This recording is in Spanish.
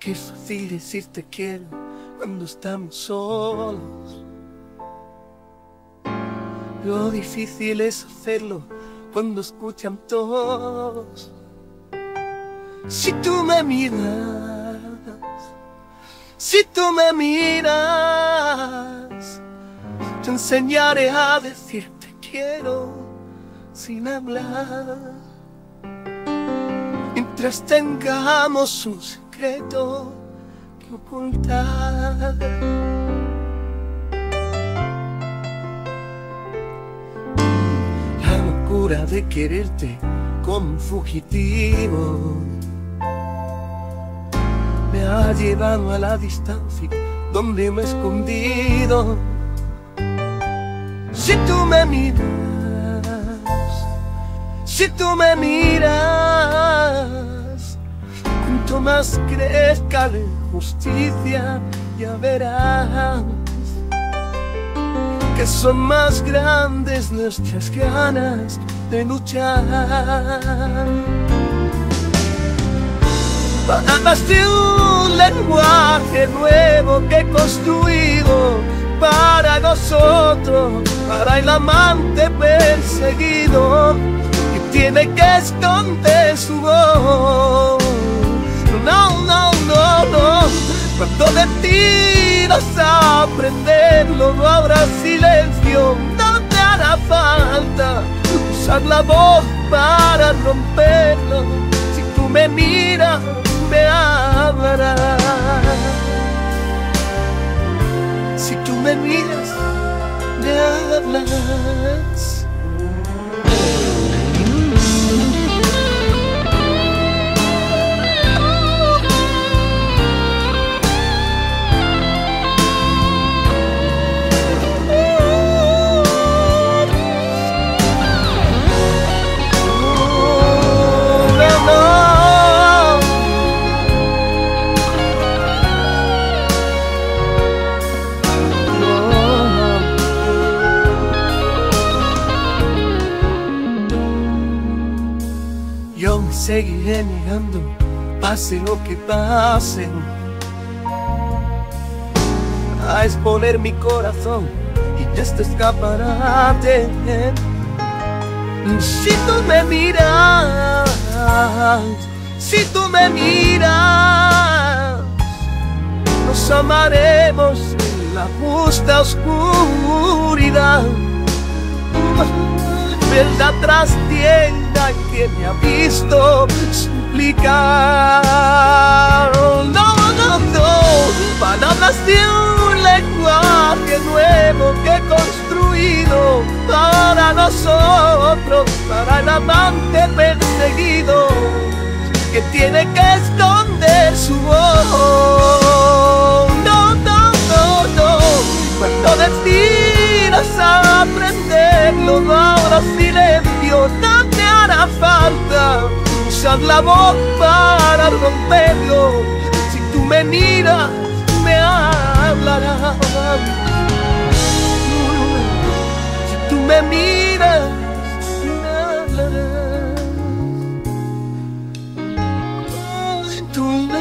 Qué fácil decir te quiero cuando estamos solos. Lo difícil es hacerlo cuando escuchan todos. Si tú me miras, si tú me miras, te enseñaré a decirte quiero sin hablar. Mientras tengamos un secreto que ocultar. La locura de quererte como fugitivo me ha llevado a la distancia donde me he escondido. Si tú me miras, si tú me miras, más crezca la injusticia, ya verás que son más grandes nuestras ganas de luchar. Palabras de un lenguaje nuevo que construido para nosotros, para el amante perseguido que tiene que esconder su voz. No, no, no, no, cuando decidas aprenderlo no habrá silencio, no te hará falta usar la voz para romperlo. Si tú me miras, me hablarás. Si tú me miras, me hablas. Seguiré negando, pase lo que pase, a exponer mi corazón y este escaparate. Si tú me miras, si tú me miras, nos amaremos en la justa oscuridad. Verdad tras tienda que me ha visto suplicar. No, no, no, palabras de un lenguaje nuevo que he construido para nosotros, para el amante perseguido que tiene que esconder su voz. usas la voz para romperlo. Si tú me miras, me hablarás. Si tú me miras, me hablarás. Si tú me